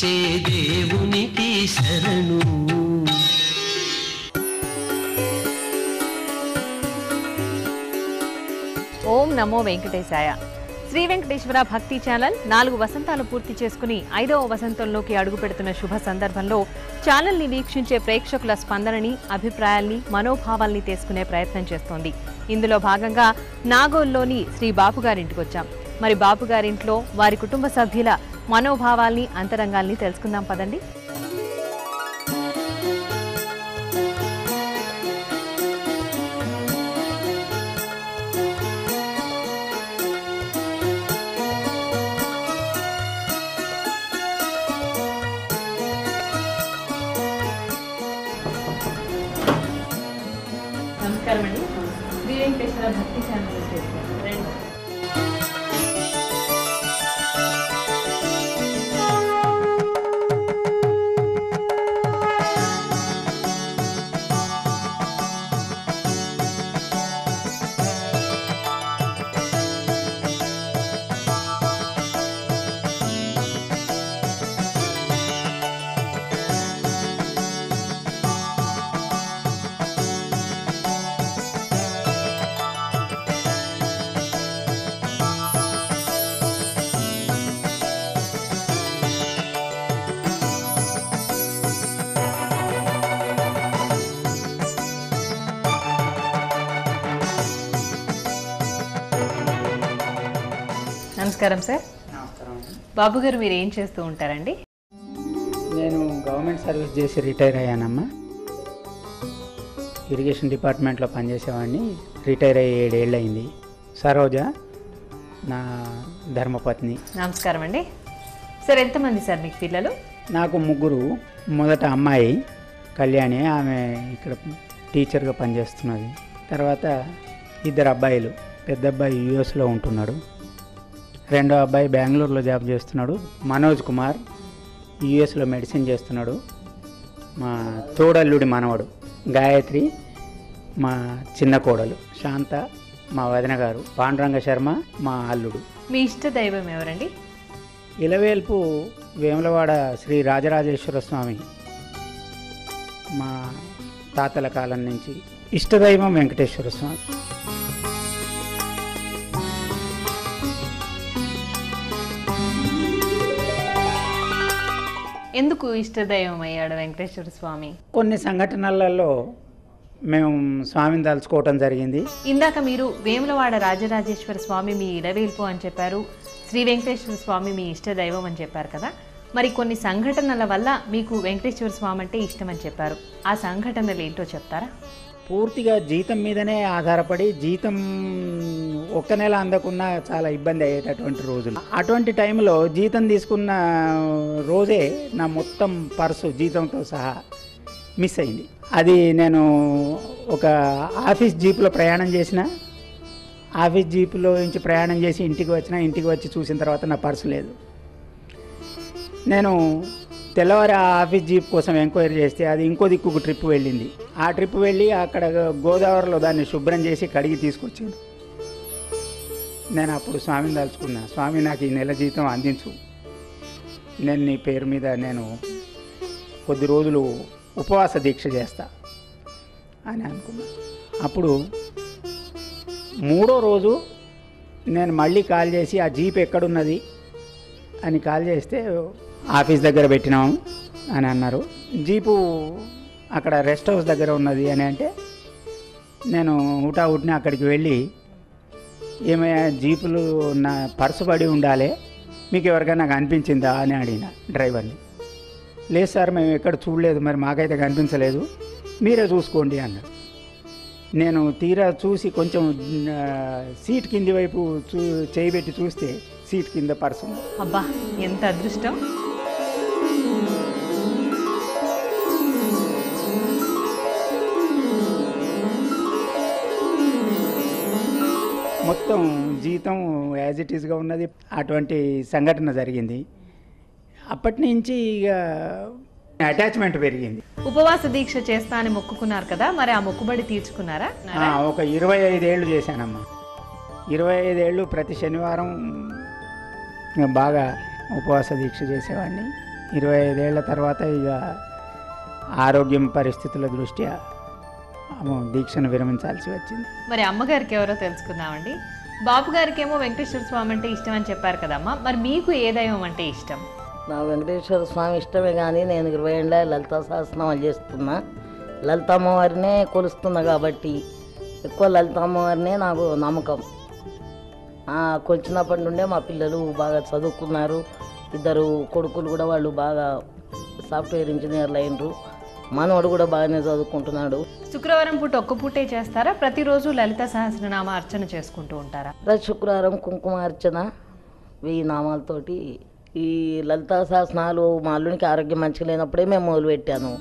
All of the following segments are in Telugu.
కిందరికిచ్చే దేవునికి శరణు. ఓం నమో వెంకటేశాయ. శ్రీ వెంకటేశ్వర భక్తి ఛానల్ నాలుగు వసంతాలు పూర్తి చేసుకుని ఐదవ వసంతంలోకి అడుగుపెడుతున్న శుభ సందర్భంలో ఛానల్ని వీక్షించే ప్రేక్షకుల స్పందనని అభిప్రాయాల్ని మనోభావాల్ని తీసుకునే ప్రయత్నం చేస్తోంది. ఇందులో భాగంగా నాగోల్లోని శ్రీ బాపుగారింటికి వచ్చాం మరి బాపుగారింట్లో వారి కుటుంబ సభ్యుల మనోభావాల్ని అంతరంగాల్ని తెలుసుకుందాం పదండి. నమస్కారం అండి శ్రీ వెంకటేశ్వర భక్తి ఛానల్ రండి నమస్కారం సార్. నమస్కారం. బాబు గారు మీరు ఏం చేస్తూ ఉంటారండి? నేను గవర్నమెంట్ సర్వీస్ చేసి రిటైర్ అయ్యానమ్మా. ఇరిగేషన్ డిపార్ట్మెంట్లో పనిచేసేవాడిని. రిటైర్ అయ్యి ఏడేళ్ళు అయింది సరోజ నా ధర్మపత్ని. నమస్కారం అండి. సార్ ఎంతమంది సార్ మీకు పిల్లలు? నాకు ముగ్గురు మొదట అమ్మాయి కళ్యాణి ఆమె ఇక్కడ టీచర్గా పనిచేస్తున్నది. తర్వాత ఇద్దరు అబ్బాయిలు పెద్ద అబ్బాయి యుఎస్లో ఉంటున్నాడు. రెండో అబ్బాయి బెంగళూరులో జాబ్ చేస్తున్నాడు. మనోజ్ కుమార్ యుఎస్లో మెడిసిన్ చేస్తున్నాడు. మా తోడల్లుడి మనవడు గాయత్రి మా చిన్న కోడలు శాంత మా వదిన గారు పాండురంగ శర్మ మా అల్లుడు. మీ ఇష్ట దైవం ఎవరండి? ఇలవేల్పు వేములవాడ శ్రీ రాజరాజేశ్వర స్వామి. మా తాతల కాలం నుంచి ఇష్టదైవం వెంకటేశ్వర స్వామి. ఎందుకు ఇష్ట దైవం అయ్యాడు వెంకటేశ్వర స్వామి? కొన్ని సంఘటనలలో మేము స్వామిని తలుచుకోవటం జరిగింది. ఇందాక మీరు వేములవాడ రాజరాజేశ్వర స్వామి మీ ఇడవేల్పు అని చెప్పారు శ్రీ వెంకటేశ్వర స్వామి మీ ఇష్ట దైవం అని చెప్పారు కదా? మరి కొన్ని సంఘటనల వల్ల మీకు వెంకటేశ్వర స్వామి అంటే ఇష్టం అని చెప్పారు. ఆ సంఘటనలు ఏంటో చెప్తారా? పూర్తిగా జీతం మీదనే ఆధారపడి జీతం ఒక్క నెల అందకున్నా చాలా ఇబ్బంది అయ్యేటటువంటి రోజులు. అటువంటి టైంలో జీతం తీసుకున్న రోజే నా మొత్తం పర్సు జీతంతో సహా మిస్ అయింది. అది నేను ఒక ఆఫీస్ జీప్లో ప్రయాణం చేసిన ఆఫీస్ జీపులో నుంచి ప్రయాణం చేసి ఇంటికి వచ్చిన ఇంటికి వచ్చి చూసిన తర్వాత నా పర్సు లేదు. నేను తెల్లవారి ఆ ఆఫీస్ జీప్ కోసం ఎంక్వైరీ చేస్తే అది ఇంకో దిక్కుకు ట్రిప్ వెళ్ళింది. ఆ ట్రిప్ వెళ్ళి అక్కడ గోదావరిలో దాన్ని శుభ్రం చేసి కడిగి తీసుకొచ్చాను నేను అప్పుడు స్వామిని దాల్చుకున్నా స్వామి నాకు ఈ నెల జీతం అందించు. నేను నీ పేరు మీద నేను కొద్ది రోజులు ఉపవాస దీక్ష చేస్తా. అని అనుకున్నా. అప్పుడు మూడో రోజు నేను మళ్ళీ కాల్ చేసి ఆ జీప్ ఎక్కడున్నది? అని కాల్ చేస్తే ఆఫీస్ దగ్గర పెట్టినాము అని అన్నారు. జీపు అక్కడ రెస్ట్ హౌస్ దగ్గర ఉన్నది అని అంటే నేను హుటా హుటిన అక్కడికి వెళ్ళి ఏమయ్యా జీపులు నా పర్సు పడి ఉండాలి మీకు ఎవరికైనా కనిపించిందా అని అడిగిన డ్రైవర్ని. లేదు సార్ మేము ఎక్కడ చూడలేదు మరి మాకైతే కనిపించలేదు మీరే చూసుకోండి అన్నాడు నేను తీరా చూసి కొంచెం సీట్ కింది వైపు చూ చేయి పెట్టి చూస్తే సీట్ కింద పర్సు అబ్బా ఎంత అదృష్టం. మొత్తం జీతం యాజ్ ఇట్ ఈస్గా ఉన్నది. అటువంటి సంఘటన జరిగింది. అప్పటి నుంచి ఇక అటాచ్మెంట్ పెరిగింది. ఉపవాస దీక్ష చేస్తా అని మొక్కుకున్నారు కదా మరి ఆ మొక్కుబడి తీర్చుకున్నారా? ఒక ఇరవై ఐదేళ్ళు చేశానమ్మా. ఇరవై ఐదేళ్ళు ప్రతి శనివారం బాగా ఉపవాస దీక్ష చేసేవాడిని. ఇరవై ఐదేళ్ళ తర్వాత ఇక ఆరోగ్యం పరిస్థితుల దృష్ట్యా దీక్షను విరమించాల్సి వచ్చింది. మరి అమ్మగారికి ఎవరో తెలుసుకుందామండి. బాబు గారికి ఏమో వెంకటేశ్వర స్వామి అంటే ఇష్టం అని చెప్పారు కదమ్మా. మరి మీకు ఏ దైవం అంటే ఇష్టం? నా వెంకటేశ్వర స్వామి ఇష్టమే కానీ నేను ఇరవై ఏళ్ళ లలితా సహస్రనామాలు చేస్తున్నా. లలిత అమ్మవారినే కొలుస్తున్నా కాబట్టి ఎక్కువ లలిత అమ్మవారినే నాకు నమ్మకం. ఆ, కొలిచినప్పటి నుండే మా పిల్లలు బాగా చదువుకున్నారు. ఇద్దరు కొడుకులు కూడా వాళ్ళు బాగా సాఫ్ట్వేర్ ఇంజనీర్లు అయినరు. మనవాడు కూడా బాగానే చదువుకుంటున్నాడు. శుక్రవారం పూట ఒక్క పూటే చేస్తారా? ప్రతిరోజు లలిత సహస్రనామ అర్చన చేసుకుంటూ ఉంటారా? ప్రతి శుక్రవారం కుంకుమార్చన వెయ్యి నామాలతోటి. ఈ లలితా శాసనాలు మా అల్లునికి ఆరోగ్యం మంచిగా లేనప్పుడే మేము మొదలు పెట్టాను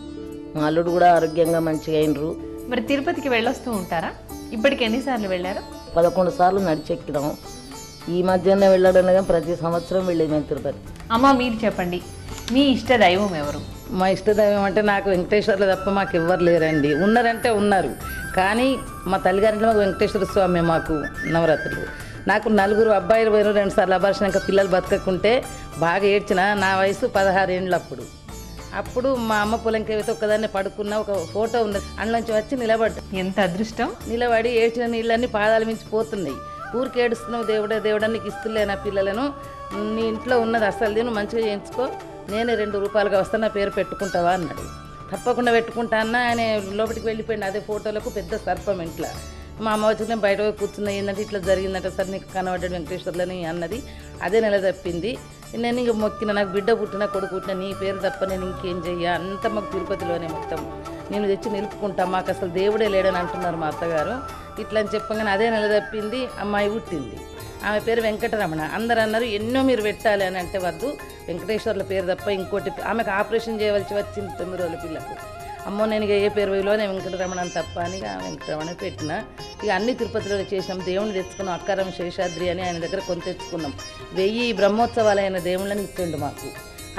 మా అల్లుడు కూడా ఆరోగ్యంగా మంచిగా అయినరు. మరి తిరుపతికి వెళ్ళొస్తూ ఉంటారా? ఇప్పటికి ఎన్నిసార్లు వెళ్ళారు? పదకొండు సార్లు నడిచెక్కినాం. ఈ మధ్యనే వెళ్ళడం కానీ ప్రతి సంవత్సరం వెళ్ళేది మేము తిరుపతి. అమ్మ మీరు చెప్పండి. మీ ఇష్ట దైవం ఎవరు? మా ఇష్టదైవం అంటే నాకు వెంకటేశ్వర్లు తప్ప మాకు ఎవ్వరు లేరండి. ఉన్నారంటే ఉన్నారు. కానీ మా తల్లిగారింట్లో మాకు వెంకటేశ్వర స్వామి మాకు నవరాత్రులు. నాకు నలుగురు అబ్బాయిలు పోయిన రెండు సార్లు అబార్షణక పిల్లలు బతకకుంటే బాగా ఏడ్చిన నా వయసు పదహారు ఏండ్లు అప్పుడు. అప్పుడు మా అమ్మ పొలంకి అయితే ఒక్కదాన్ని పడుకున్న ఒక ఫోటో ఉంది. అందులోంచి వచ్చి నిలబడ్డా. ఎంత అదృష్టం? నిలబడి ఏడ్చిన నీళ్ళన్నీ పాదాల మించి పోతున్నాయి. ఊరికి ఏడుస్తున్నావు దేవుడే దేవుడా నీకు ఇస్తులే నా పిల్లలను? నీ ఇంట్లో ఉన్నది అసలు నేను మంచిగా చేయించుకో. నేనే రెండు రూపాయలుగా వస్తా నా పేరు పెట్టుకుంటావా అన్నాడు. తప్పకుండా పెట్టుకుంటా అన్న ఆయన లోపలికి వెళ్ళిపోయింది అదే ఫోటోలకు పెద్ద సర్పం ఇంట్లో. మా అమ్మ వచ్చి నేను బయట కూర్చున్నా ఏంటంటే ఇట్లా జరిగిందంట. సార్ నీకు కనబడ్డాడు వెంకటేశ్వర్లని అన్నది. అదే నెల తప్పింది. నేను ఇంక మొక్కిన నాకు బిడ్డ పుట్టిన కొడుకు పుట్టిన నీ పేరు తప్ప నేను ఇంకేం చెయ్య? అంత మాకు తిరుపతిలోనే మొత్తం. నేను తెచ్చి నిలుపుకుంటా. మాకు అసలు దేవుడే లేడని అంటున్నారు మా అత్తగారు. ఇట్లా అని చెప్పగానే అదే నెల తప్పింది అమ్మాయి పుట్టింది. ఆమె పేరు వెంకటరమణ. అందరు అన్నారు ఎన్నో మీరు పెట్టాలి అని అంటే వద్దు. వెంకటేశ్వర్ల పేరు తప్ప ఇంకోటి ఆమెకు ఆపరేషన్ చేయవలసి వచ్చింది తొమ్మిది రోజుల పిల్లకు. అమ్మో నేను ఏ పేరు వేలో నేను వెంకటరమణ అని తప్ప అని వెంకటరమణ పెట్టిన. ఇక అన్ని తిరుపతిలో చేసినాం. దేవుని తెచ్చుకున్నాం. అక్కారం శేషాద్రి అని ఆయన దగ్గర కొని తెచ్చుకున్నాం. వెయ్యి బ్రహ్మోత్సవాలైన దేవుళ్ళని ఇచ్చిండు మాకు.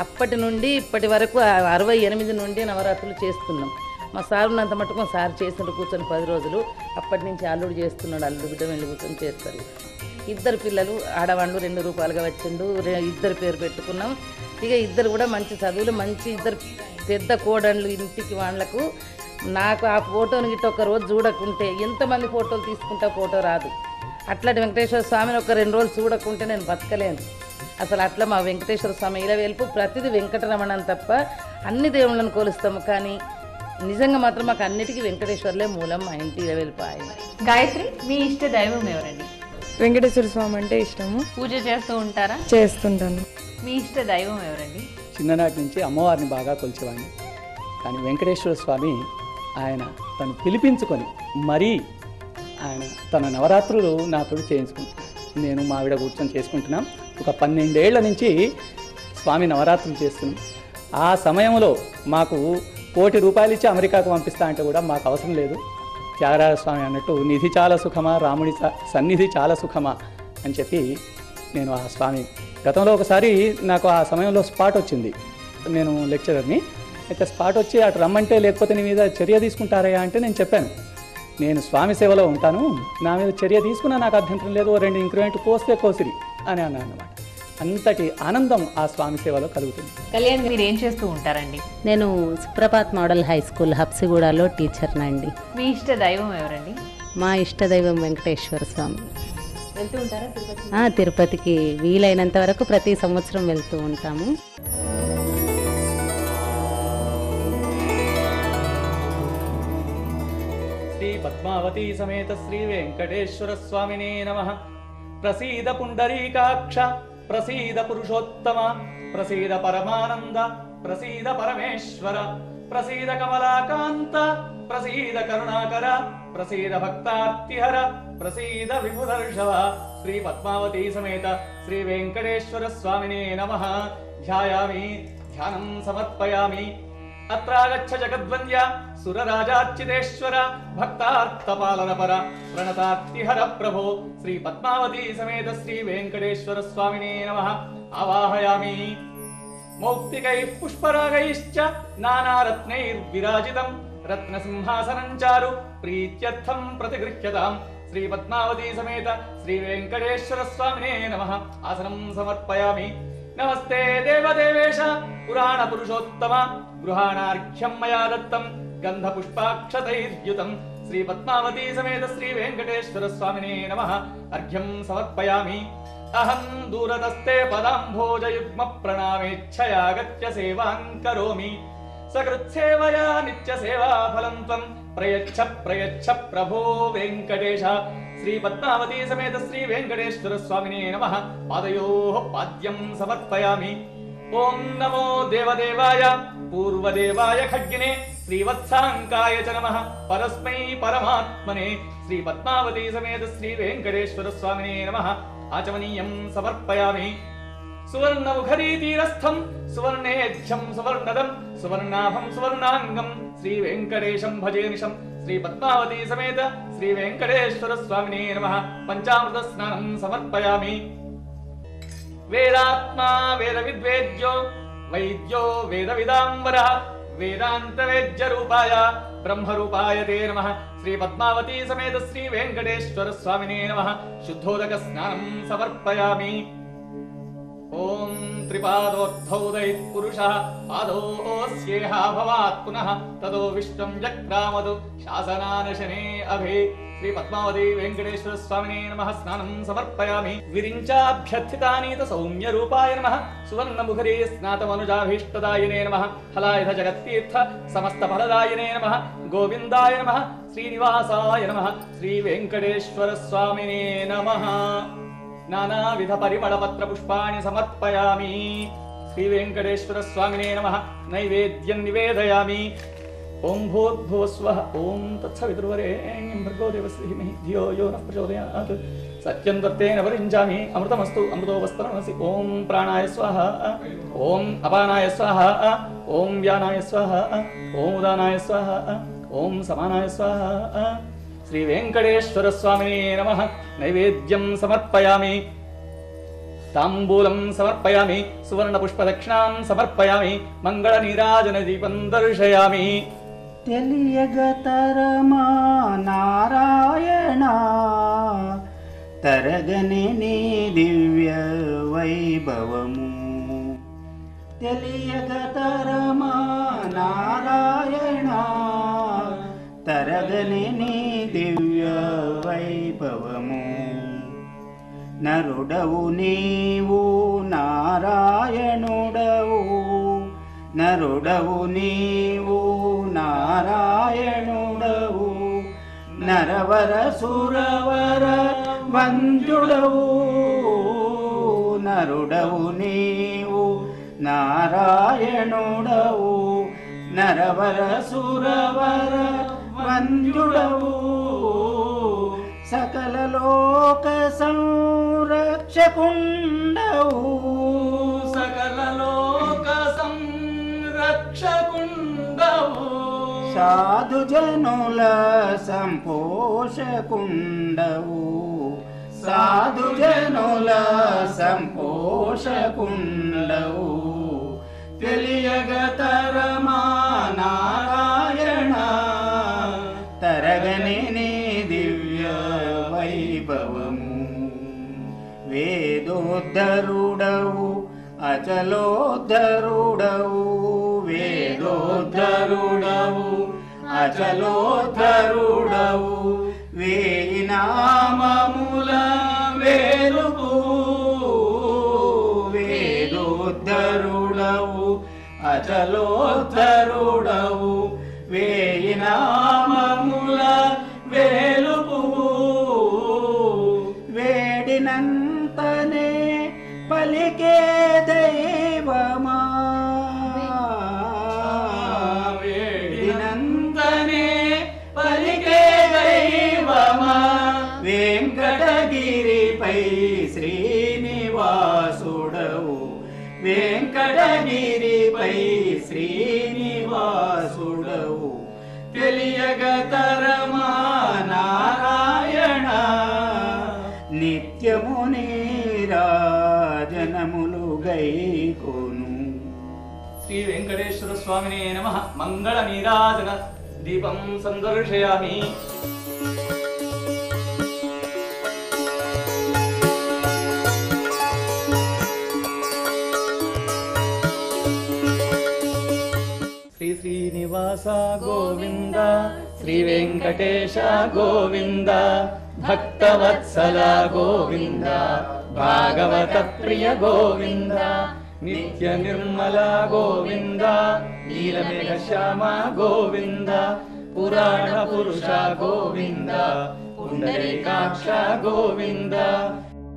అప్పటి నుండి ఇప్పటి వరకు అరవై ఎనిమిది నుండి నవరాత్రులు చేస్తున్నాం. మా సార్ ఉన్నంత మటుకు మా సార్ చేస్తుండ్రు కూర్చొని పది రోజులు. అప్పటి నుంచి అల్లుడు చేస్తున్నాడు. అల్లుడు బిడ్డ వెళ్ళి కూర్చొని చేస్తారు. ఇద్దరు పిల్లలు ఆడవాళ్ళు రెండు రూపాయలుగా వచ్చిండు ఇద్దరు పేరు పెట్టుకున్నాం. ఇక ఇద్దరు కూడా మంచి చదువులు మంచి ఇద్దరు పెద్ద కోడళ్ళు ఇంటికి వాళ్ళకు నాకు ఆ ఫోటోని గిట్ట ఒక రోజు చూడకుంటే ఎంతమంది ఫోటోలు తీసుకుంటా ఫోటో రాదు. అట్లాంటి వెంకటేశ్వర స్వామిని ఒక రెండు రోజులు చూడకుంటే నేను బతకలేను. అసలు అట్లా మా వెంకటేశ్వర స్వామి ఇలా వెలుపు ప్రతిదీ వెంకటరమణం అని తప్ప అన్ని దేవుళ్ళని కొలుస్తాము కానీ నిజంగా మాత్రం మాకు అన్నిటికీ వెంకటేశ్వర్లే మూలం మా ఇంటి ఇలా ఆయన. గాయత్రి మీ ఇష్ట దైవం ఎవరండి? వెంకటేశ్వర స్వామి అంటే ఇష్టము. పూజ చేస్తూ ఉంటారా? చేస్తుంటాను. మీ ఇష్ట దైవం ఎవరండి? చిన్ననాటి నుంచి అమ్మవారిని బాగా కొలిచేవాడిని. కానీ వెంకటేశ్వర స్వామి ఆయన తను పిలిపించుకొని మరీ ఆయన తన నవరాత్రులు నాతో చేయించుకుంటున్నాను నేను మా ఆవిడ కూర్చొని చేసుకుంటున్నాం. ఒక పన్నెండేళ్ళ నుంచి స్వామి నవరాత్రులు చేస్తున్నాం. ఆ సమయంలో మాకు కోటి రూపాయలు ఇచ్చి అమెరికాకు పంపిస్తా అంటే కూడా మాకు అవసరం లేదు. త్యాగరాజస్వామి అన్నట్టు నిధి చాలా సుఖమా రాముడి సన్నిధి చాలా సుఖమా అని చెప్పి నేను ఆ స్వామి గతంలో ఒకసారి నాకు ఆ సమయంలో స్పాట్ వచ్చింది. నేను లెక్చరర్ని. అయితే స్పాట్ వచ్చి అటు రమ్మంటే లేకపోతే నీ మీద చర్య తీసుకుంటారయ్యా అంటే నేను చెప్పాను. నేను స్వామి సేవలో ఉంటాను. నా మీద చర్య తీసుకున్నా నాకు అభ్యంతరం లేదు. ఓ రెండు ఇంక్రిమెంట్ కోస్తే కోసిరి అని అన్నాను అనమాట అంతటి ఆనందం ఆ స్వామి సేవలో కలుగుతుంది. కళ్యాణ్ మీరు ఏం చేస్తూ ఉంటారండి? నేను సుప్రభాత్ మోడల్ హై స్కూల్ హబ్సిగూడలో టీచర్నండి మీ ఇష్ట దైవం ఎవరండి? మా ఇష్టదైవం వెంకటేశ్వర స్వామి. వెళ్తూ ఉంటారా తిరుపతికి వీలైనంత వరకు ప్రతి సంవత్సరం వెళ్తూ ఉంటాము. శ్రీ పద్మావతి సమేత శ్రీ వెంకటేశ్వర స్వామినే నమ. ప్రసీద పుండరీకాక్ష ప్రసీద పురుషోత్తమ ప్రసీద పరమానంద ప్రసీద పరమేశ్వర ప్రసీద కమలాకాంత ప్రసీద కరుణాకర ప్రసీద భక్తార్తిహర ప్రసీద విభుదర్షవ శ్రీ పద్మావతీ సమేత శ్రీ వెంకటేశ్వర స్వామినే నమ. ధ్యాయామి ధ్యానం సమర్పయామి. అత్రాగచ్చ జగద్వంద్య సురరాజార్చితేశ్వర భక్తార్థపాలనపర ప్రణతార్తిహర ప్రభో శ్రీ పద్మావతి సమేత శ్రీ వెంకటేశ్వర స్వామినే నమ ఆవాహయామి మౌక్తికై పుష్పరాగైశ్చ నానారత్నైర్విరాజితం రత్నసింహాసనం చారు ప్రీత్యర్థం ప్రతిగృహ్యతాం శ్రీ పద్మావతి సమేత శ్రీ వెంకటేశ్వర స్వామినే నమ ఆసనం సమర్పయామి नमस्ते देवदेवेश पुराणपुरुषोत्तम गृहाणार्घ्यं मया दत्तं गन्धपुष्पाक्षतैद्युतम् श्रीपद्मावती समेत श्रीवेङ्कटेश्वरस्वामिने नमः। अर्घ्यं समर्पयामि। अहं दूरतस्ते पदाम्भोज युग्मप्रणामेच्छयागत्य सेवां करोमि। सकृत्सेवया नित्यसेवाफलं त्वं। प्रयच्छ प्रयच्छ प्रभो वेङ्कटेश। నిత్య సేవాఫలం త్వం ప్రయచ్చ ప్రయచ్చ ప్రభో వెంకటేశ శ్రీ పద్మావతీ సమేత శ్రీ వెంకటేశ్వర స్వామినే నమ పాదయో పాద్యం సమర్పయామి ఓం నమో దేవదేవాయ పూర్వదేవాయ ఖడ్గినే శ్రీవత్సాంకాయ చ నమ పరస్మై పరమాత్మనే శ్రీ పద్మావతీ సమేత శ్రీ వెంకటేశ్వర స్వామినే నమ ఆచమనీయం సమర్పయామి సువర్ణముఖరీతీరస్థం సువర్ణేధ్యం సువర్ణదం సువర్ణాభం సువర్ణాంగం శ్రీ వెంకటేశం భజే నిశం श्रीपद्मावती समेत श्रीवेङ्कटेश्वरस्वामिने वेदात्मा वेदविद्वेद्यो वैद्यो वेदविदाम्बरः वेदान्तवेद्यरूपाय ब्रह्मरूपाय ते नमः. श्रीपद्मावती समेत श्रीवेङ्कटेश्वरस्वामिने नमः. शुद्धोदकस्नानं समर्पयामि. ॐ त्रिपादोद्धौ दैत्पुरुषः त्रिपादोद्धौदयित्पुरुषः पादोश्रेयाभावात् पुनः ततो विश्वं यक्रामदु शासनानशने अभि श्रीपद्मावती वेङ्कटेश्वरस्वामिने नमः स्नानम् समर्पयामि विरिञ्चाभ्यर्थितानीत सौम्यरूपाय नमः सुवर्णमुखरे स्नातमनुजाभीष्टदायिने नमः हलायध जगत्तीर्थ समस्तफलदायिने नमः गोविन्दाय नमः श्रीनिवासाय नमः श्रीवेङ्कटेश्वरस्वामिने नमः సౌమ్య రూపాయ నమ సువర్ణముఖరే స్నాతమనుజాభీష్టదాయనే నమ ఫలాయుధ జగత్తీర్థ సమస్త ఫలదాయనే నమ గోవిందాయ నమ శ్రీనివాసాయ నమ శ్రీ వెంకటేశ్వర స్వామినే నమః నానావిధ పరిమళ పత్ర పుష్పాణి సమర్పయామి శ్రీ వెంకటేశ్వర స్వామినే నమ నైవేద్యం నివేదయామి ఓం భూర్భువస్వ ఓం తత్సవితుర్వరేణ్యం భర్గో దేవస్య ధీమహి ధియో యో నః ప్రచోదయాత్ సత్యం దత్తేన వరించామి అమృతమస్తు అమృతో వస్త్రమసి ఓం ప్రాణాయ స్వాహ ఓం అపానాయ స్వాహ ఓం వ్యానాయ స్వాహ ఓం ఉదానాయ స్వాహ ఓం సమానాయ స్వాహ శ్రీ వెంకటేశ్వర స్వామినే నమ నైవేద్యం సమర్పయామి తాంబూలం సమర్పయామి సువర్ణ పుష్పదక్షిణాం సమర్పయామి మంగళ నీరాజన దీపం దర్శయామి తెలియగతరమా నారాయణ తరగని నీ దివ్య వైభవము తెలియగతరమా నారాయణ తరగని నీ దివ్య వైభవము నరుడవు నీవు నారాయణుడవు నరుడవు నీవు నారాయణుడవు నరవర సురవర వంద్యుడవు నరుడవు నీవు నారాయణుడవు నరవర సురవర వంద్యుడవు సకల లోక సంరక్షకుండవు. సకల లోక సంరక్షకుండవు. సాధు జనుల సంపోషకుండవు. సాధు జనుల సంపోషకుండవు. తెలియగతరమా నారాయణ వేదోద్ధరుడవు అచలోద్ధరుడవు. వేదోద్ధరుడవు అచలోద్ధరుడవు. వేయి నామముల వేలుపు వేదోద్ధరుడవు అచలోద్ధరుడవు. श्रीवेङ्कटेश्वरस्वामिने नमः। मङ्गलनीराजन दीपं सन्दर्शयामि। श्रीनिवास गोविन्द श्रीवेङ्कटेश गोविन्द भक्तवत्सला गोविन्द भागवत प्रिय गोविन्द। నిత్య నిర్మల గోవింద నీలమేఘ శ్యామ గోవింద పురాణ పురుష గోవింద పుండరీకాక్ష గోవింద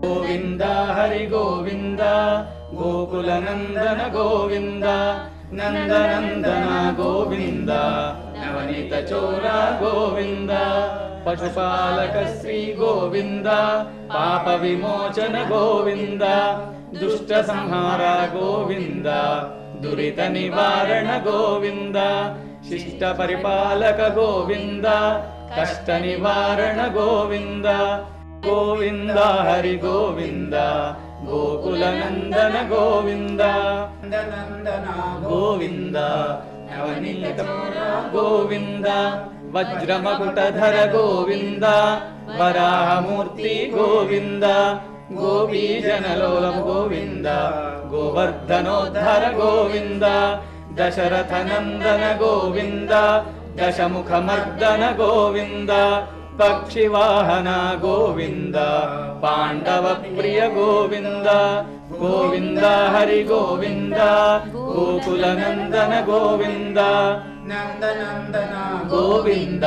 గోవింద హరి గోవింద గోకుల నందన గోవింద నందనందన గోవింద నవనీత చోర గోవింద పశుపాలక శ్రీ గోవింద పాప విమోచన గోవింద దుష్ట సంహార గోవింద దురిత నివారణ గోవింద శిష్ట పరిపాలక గోవింద కష్ట నివారణ గోవింద గోవింద హరి గోవింద గోకుల నందన గోవింద. నందన గోవింద నవనీత గోవింద వజ్రమకుటధర గోవింద వరాహమూర్తి గోవింద गोपीजनलोलम् गोविन्द गोवर्धनोद्धर गोविन्द दशरथनन्दन गोविन्द दशमुखमर्दन गोविन्द पक्षिवाहन गोविन्द पाण्डवप्रिय गोविन्द गोविन्द हरि गोविन्दा गोकुल नन्दन गोविन्द నందనందన గోవింద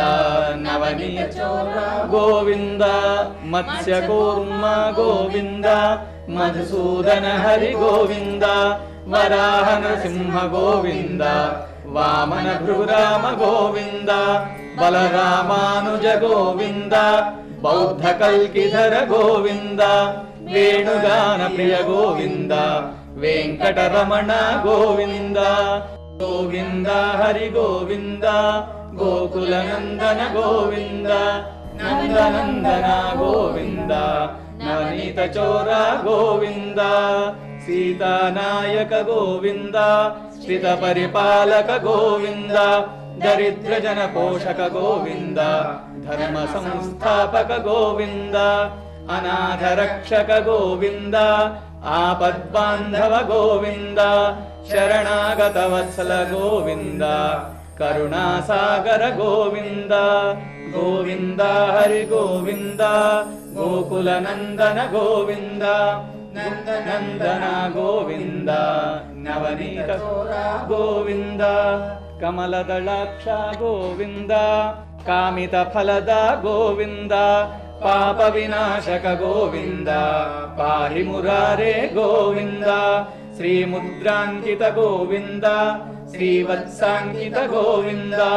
నవనీత చోర గోవింద మత్స్య కూర్మ గోవింద మధుసూదన హరి గోవింద వరాహన సింహ గోవింద వామన భృరామ గోవింద బలరామానుజ గోవింద బౌద్ధ కల్కిధర గోవింద వేణుగాన ప్రియ గోవింద వెంకటరమణ గోవింద గోవింద హరి గోవింద గోకుల నందన గోవింద నందనందన గోవింద నవనీత చోర గోవింద సీతానాయక గోవింద స్థిత పరిపాలక గోవింద దరిద్ర జన పోషక గోవింద ధర్మ సంస్థాపక గోవింద అనాథ రక్షక గోవింద ఆపద్బాంధవ గోవింద శరణాగత వత్సల గోవింద కరుణాసాగర గోవింద గోవింద హరి గోవింద గోకుల నందన గోవింద నందనందన గోవింద నవనీత గోవింద కమలదళాక్ష గోవింద కామిత ఫలద గోవింద పాప श्रीमुद्राङ्कित गोविन्द श्रीवत्साङ्गित गोविन्दा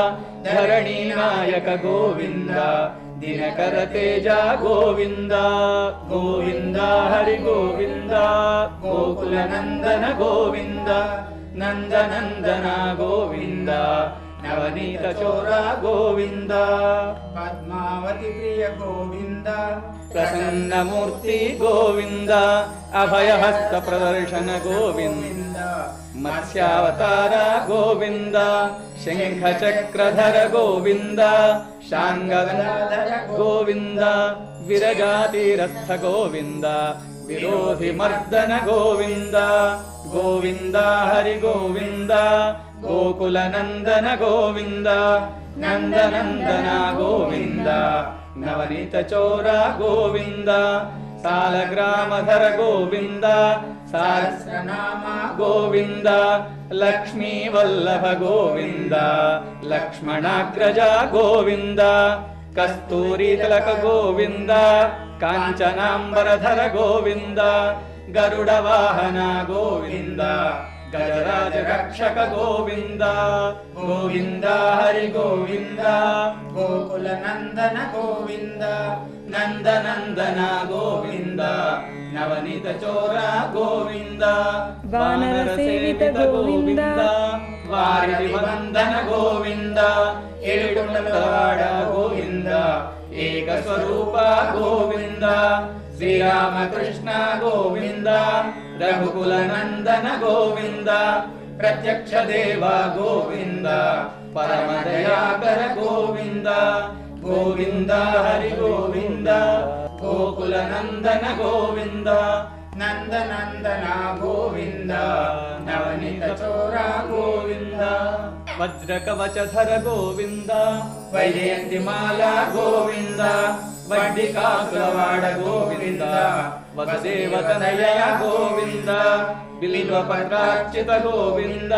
धरणीनायक गोविन्द दिनकर तेजा गोविन्द गोविन्द हरि गोविन्दा गोकुल नन्दन गोविन्द नन्द नन्दना नवनीतचोरा पद्मावति प्रिय गोविन्द प्रसन्नमूर्ति गोविन्द। अभयहस्तप्रदर्शन गोविन्द मत्स्यावतार गोविन्द। शङ्खचक्रधर गोविन्द शाङ्गोविरगादीरस्थ गोविन्द विरोधिमर्दन गोविन्द गोविन्दा हरि गोविन्द మత్స్యావతార గోవింద శంఖ చక్రధర గోవింద శాంగధర గోవింద విరజాతీరస్థ గోవింద విరోధి మర్దన గోవింద గోవింద హరి గోవింద గోకుల నందన గోవింద నందనందన గోవింద నవనీత చోర గోవింద సాలగ్రామధర గోవింద సహస్రనామ గోవింద లక్ష్మీ వల్లభ గోవింద లక్ష్మణాగ్రజ గోవింద కస్తూరి తిలక గోవింద కాంచనాంబరధర గోవింద గరుడ వాహన గోవింద గజరాజ రక్షక గోవింద గోవింద హరి గోవింద గోవింద రఘుకుల నందన గోవింద ప్రత్యక్ష దేవా గోవింద పరమ దయాకర గోవింద గోవింద హరి గోవింద గోకుల నందన గోవింద నందనందన గోవింద నవనిత చోరా గోవింద వజ్రకవచధర గోవింద వైజయంతి మాల గోవింద వడ్డి కాకులవాడ గోవింద వసుదేవతనయ గోవింద బిల్వ పత్రార్చిత గోవింద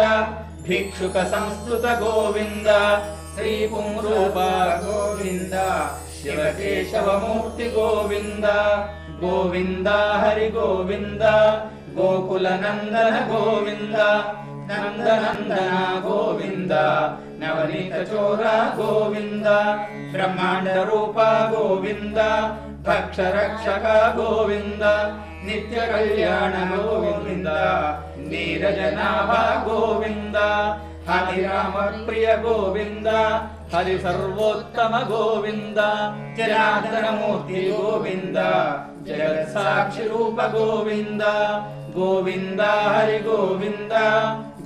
భిక్షుక సంస్కృత గోవింద శ్రీ పుంరూప గోవింద శివ కేశవమూర్తి గోవింద గోవింద హరి గోవింద గోకుల నందన గోవింద నందనందన గోవింద నవనీత చోర గోవింద బ్రహ్మాండ రూప గోవింద భక్ష రక్షక గోవింద నిత్య కళ్యాణ గోవింద నీరజనాభ గోవింద హరి రామ ప్రియ గోవింద హరి సర్వోత్తమ గోవింద జనార్దన మూర్తి గోవింద జగత్ సాక్షి రూప గోవింద గోవింద హరి గోవింద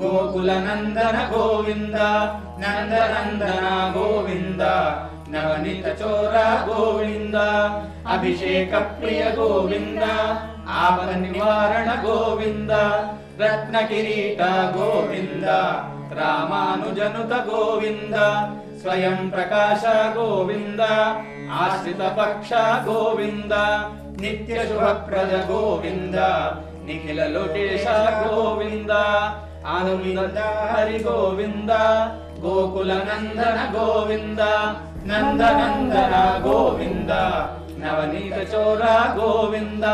గోకుల నందన గోవింద నందనందన గోవింద నవనిత చోర గోవింద అభిషేక ప్రియ గోవింద ఆపద నివారణ గోవింద రత్న కిరీట గోవింద రామానుజనుత గోవింద స్వయం ప్రకాశ గోవింద ఆశ్రిత పక్ష గోవింద నిత్య శుభప్రద గోవింద నిఖిల లోకేశ గోవింద ఆనంద హరి గోవింద గోకుల నందన గోవింద నందనందన గోవింద నవనీత చోర గోవింద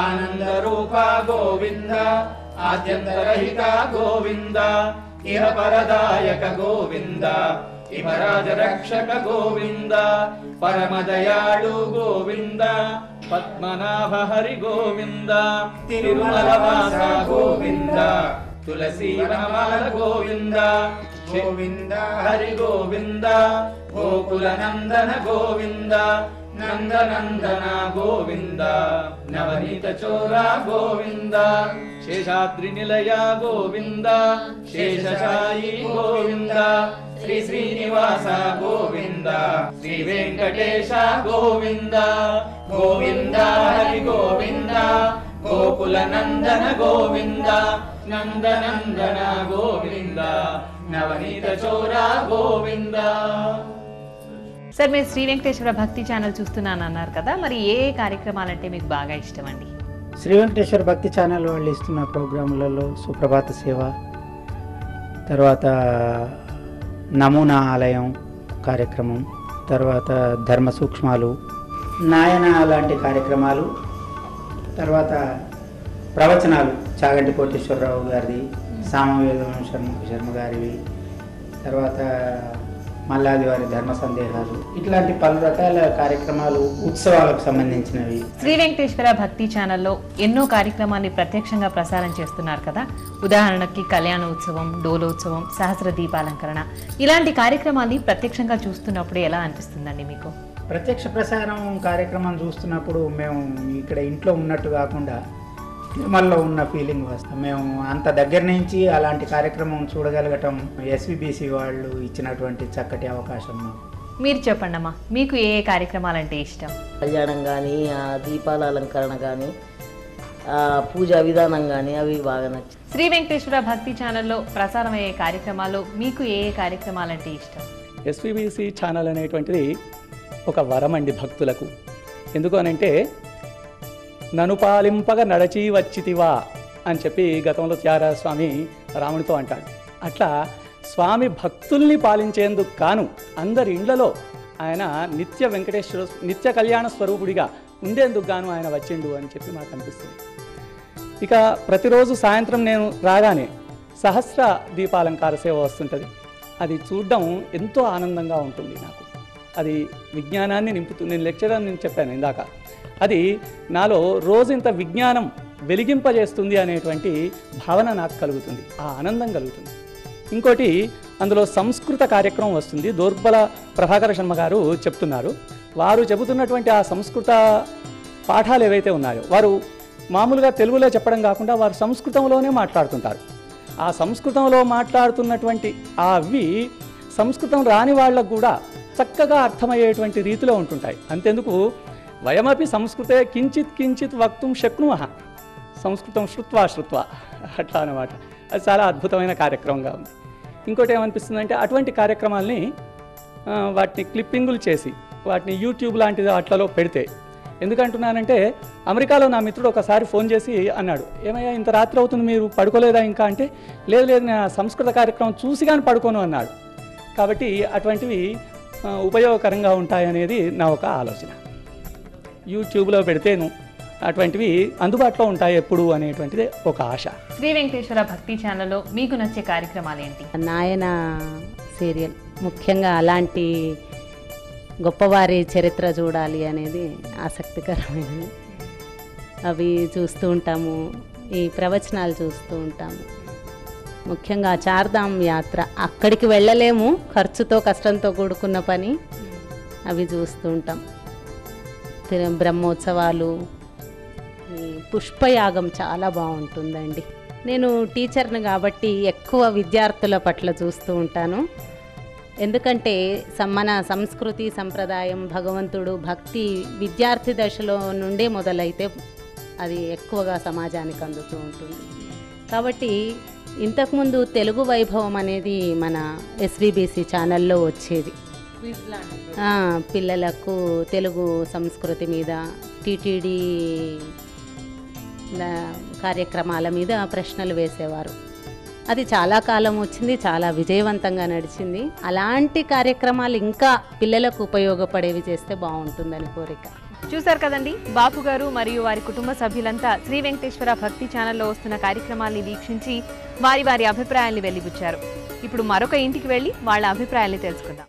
ఆనంద రూప గోవింద ఆద్యంతరహిత గోవింద ఇహ పరదాయక గోవింద ఇహరాజ రక్షక గోవింద పరమదయాళు గోవింద పద్మనాభ హరి గోవింద తిరుమల వాస గోవింద తులసి వనమాల గోవింద గోవింద హరి గోవింద గోకుల నందన గోవింద నందనందన గోవింద నవనీత చోర గోవింద శేషాద్రి నిలయ గోవింద శేషశాయి గోవింద శ్రీ శ్రీనివాస గోవింద శ్రీ వెంకటేశ గోవింద గోవింద హరి గోవింద గోకుల నందన గోవింద నందనందన గోవింద నవనీత చోరా గోవింద సార్ మీరు శ్రీ వెంకటేశ్వర భక్తి ఛానల్ చూస్తున్నాను అన్నారు కదా మరి ఏ కార్యక్రమాలు కార్యక్రమాలంటే మీకు బాగా ఇష్టం అండి శ్రీ వెంకటేశ్వర భక్తి ఛానల్ వాళ్ళు ఇస్తున్న ప్రోగ్రాములలో సుప్రభాత సేవ తర్వాత నమూనా ఆలయం కార్యక్రమం తర్వాత ధర్మ సూక్ష్మాలు నాయన లాంటి కార్యక్రమాలు తర్వాత ప్రవచనాలు చాగంటి కోటేశ్వరరావు గారిది సామవేదం శర్మ శర్మ గారివి తర్వాత మల్లాది వారి ధర్మ సందేహాలు. ఇట్లాంటి పలు రకాల కార్యక్రమాలు ఉత్సవాలకు సంబంధించినవి. శ్రీ వెంకటేశ్వర భక్తి ఛానల్లో ఎన్నో కార్యక్రమాన్ని ప్రత్యక్షంగా ప్రసారం చేస్తున్నారు కదా. ఉదాహరణకి కళ్యాణ ఉత్సవం డోలోత్సవం సహస్ర దీపాలంకరణ. ఇలాంటి కార్యక్రమాన్ని ప్రత్యక్షంగా చూస్తున్నప్పుడు ఎలా అనిపిస్తుందండి మీకు? ప్రత్యక్ష ప్రసారం కార్యక్రమం చూస్తున్నప్పుడు మేము ఇక్కడ ఇంట్లో ఉన్నట్టు కాకుండా తిరుమలలో ఉన్న ఫీలింగ్ వస్తాం. మేము అంత దగ్గర నుంచి అలాంటి కార్యక్రమం చూడగలగటం ఎస్విబిసి వాళ్ళు ఇచ్చినటువంటి చక్కటి అవకాశం మీరు చెప్పండి అమ్మా మీకు ఏ ఏ కార్యక్రమాలంటే ఇష్టం? కళ్యాణం కానీ ఆ దీపాల అలంకరణ కానీ ఆ పూజా విధానం కానీ అవి బాగా నచ్చాయి శ్రీ వెంకటేశ్వర భక్తి ఛానల్లో ప్రసారం అయ్యే కార్యక్రమాల్లో మీకు ఏ ఏ కార్యక్రమాలంటే ఇష్టం? ఎస్విబిసి ఛానల్ అనేటువంటిది ఒక వరం అండి భక్తులకు. ఎందుకు అనంటే నను పాలింపగా నడచి వచ్చితివా అని చెప్పి గతంలో త్యాగరాజస్వామి రామునితో అంటాడు. అట్లా స్వామి భక్తుల్ని పాలించేందుకు కాను అందరి ఇండ్లలో ఆయన నిత్య వెంకటేశ్వర నిత్య కళ్యాణ స్వరూపుడిగా ఉండేందుకు గాను ఆయన వచ్చిండు అని చెప్పి మాకు అనిపిస్తుంది. ఇక ప్రతిరోజు సాయంత్రం నేను రాగానే సహస్ర దీపాలంకార సేవ వస్తుంటుంది. అది చూడడం ఎంతో ఆనందంగా ఉంటుంది నాకు. అది విజ్ఞానాన్ని నింపుతుంది నేను లెక్చరర్ నేను చెప్పాను ఇందాక. అది నాలో రోజింత విజ్ఞానం వెలిగింపజేస్తుంది అనేటువంటి భావన నాకు కలుగుతుంది ఆ ఆనందం కలుగుతుంది. ఇంకోటి అందులో సంస్కృత కార్యక్రమం వస్తుంది. దోర్బల ప్రభాకర శర్మ గారు చెప్తున్నారు. వారు చెబుతున్నటువంటి ఆ సంస్కృత పాఠాలు ఏవైతే ఉన్నాయో వారు మామూలుగా తెలుగులో చెప్పడం కాకుండా వారు సంస్కృతంలోనే మాట్లాడుతుంటారు. ఆ సంస్కృతంలో మాట్లాడుతున్నటువంటి ఆ అవి సంస్కృతం రాని వాళ్ళకు కూడా చక్కగా అర్థమయ్యేటువంటి రీతిలో ఉంటుంటాయి. అంతెందుకు? వయమపి సంస్కృతే కించిత్ కించిత్ వక్తుం శక్నుమ. సంస్కృతం శృత్వా శృత్వా. అట్లా అనమాట అది చాలా అద్భుతమైన కార్యక్రమంగా ఉంది. ఇంకోటి ఏమనిపిస్తుందంటే అటువంటి కార్యక్రమాల్ని వాటిని క్లిప్పింగులు చేసి వాటిని యూట్యూబ్ లాంటి వాటిలలో పెడితే ఎందుకంటున్నానంటే అమెరికాలో నా మిత్రుడు ఒకసారి ఫోన్ చేసి అన్నాడు ఏమయ్యా ఇంత రాత్రి అవుతుంది మీరు పడుకోలేదా ఇంకా? అంటే లేదు లేదు నేను ఆ సంస్కృత కార్యక్రమం చూసి కానీ పడుకోను అన్నాడు. కాబట్టి అటువంటివి ఉపయోగకరంగా ఉంటాయనేది నా ఒక ఆలోచన. యూట్యూబ్లో పెడితేను అటువంటివి అందుబాటులో ఉంటాయి ఎప్పుడు అనేటువంటిది ఒక ఆశ. శ్రీ వెంకటేశ్వర భక్తి ఛానల్లో మీకు నచ్చే కార్యక్రమాలు ఏంటి నాయన సీరియల్ ముఖ్యంగా అలాంటి గొప్పవారి చరిత్ర చూడాలి అనేది ఆసక్తికరమైనది. అవి చూస్తూ ఉంటాము ఈ ప్రవచనాలు చూస్తూ ఉంటాము. ముఖ్యంగా చార్ధామ్ యాత్ర అక్కడికి వెళ్ళలేము ఖర్చుతో కష్టంతో కూడుకున్న పని అవి చూస్తూ ఉంటాం. బ్రహ్మోత్సవాలు పుష్పయాగం చాలా బాగుంటుందండి. నేను టీచర్ని కాబట్టి ఎక్కువ విద్యార్థుల పట్ల చూస్తూ ఉంటాను. ఎందుకంటే మన సంస్కృతి సంప్రదాయం భగవంతుడు భక్తి విద్యార్థి దశలో నుండే మొదలైతే అది ఎక్కువగా సమాజానికి అందుతూ ఉంటుంది. కాబట్టి ఇంతకుముందు తెలుగు వైభవం అనేది మన ఎస్విబిసి ఛానల్లో వచ్చేది. పిల్లలకు తెలుగు సంస్కృతి మీద టీటీడీ కార్యక్రమాల మీద ప్రశ్నలు వేసేవారు. అది చాలా కాలం వచ్చింది చాలా విజయవంతంగా నడిచింది. అలాంటి కార్యక్రమాలు ఇంకా పిల్లలకు ఉపయోగపడేవి చేస్తే బాగుంటుందని కోరిక. చూశారు కదండి? బాపు గారు మరియు వారి కుటుంబ సభ్యులంతా శ్రీ వెంకటేశ్వర భక్తి ఛానల్లో వస్తున్న కార్యక్రమాల్ని వీక్షించి వారి వారి అభిప్రాయాల్ని వెలిబుచ్చారు. ఇప్పుడు మరొక ఇంటికి వెళ్ళి వాళ్ళ అభిప్రాయాల్ని తెలుసుకుందాం.